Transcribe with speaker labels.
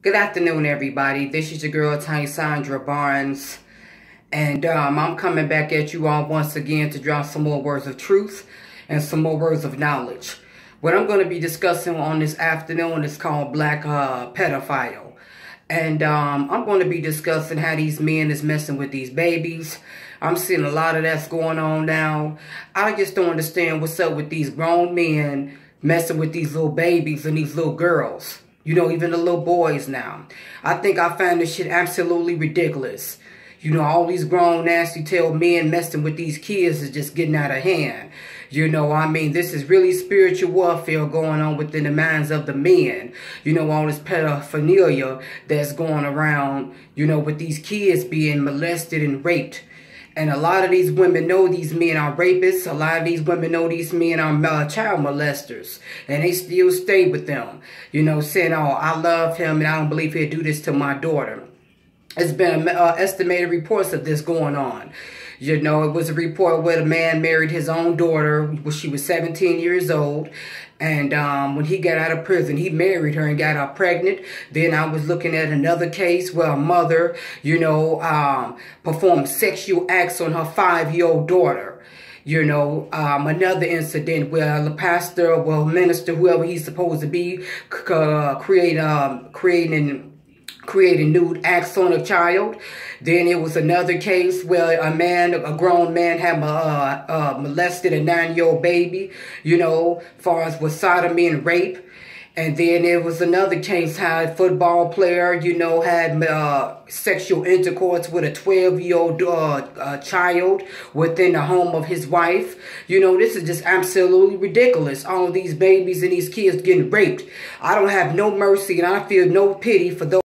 Speaker 1: Good afternoon, everybody. This is your girl, Tyshondra Barnes. And um, I'm coming back at you all once again to drop some more words of truth and some more words of knowledge. What I'm going to be discussing on this afternoon is called Black uh, Pedophile. And um, I'm going to be discussing how these men is messing with these babies. I'm seeing a lot of that's going on now. I just don't understand what's up with these grown men messing with these little babies and these little girls. You know, even the little boys now. I think I find this shit absolutely ridiculous. You know, all these grown nasty tail men messing with these kids is just getting out of hand. You know, I mean, this is really spiritual warfare going on within the minds of the men. You know, all this pedophilia that's going around, you know, with these kids being molested and raped. And a lot of these women know these men are rapists. A lot of these women know these men are uh, child molesters. And they still stay with them. You know, saying, oh, I love him and I don't believe he'll do this to my daughter. It's been uh, estimated reports of this going on. You know, it was a report where a man married his own daughter when she was 17 years old. And um, when he got out of prison, he married her and got her pregnant. Then I was looking at another case where a mother, you know, um, performed sexual acts on her five-year-old daughter. You know, um, another incident where the pastor, well, minister, whoever he's supposed to be, uh, create, um, creating creating nude acts on a child. Then it was another case where a man, a grown man, had uh, uh, molested a nine-year-old baby, you know, far as with sodomy and rape. And then there was another case how a football player, you know, had uh, sexual intercourse with a 12-year-old uh, uh, child within the home of his wife. You know, this is just absolutely ridiculous. All these babies and these kids getting raped. I don't have no mercy and I feel no pity for those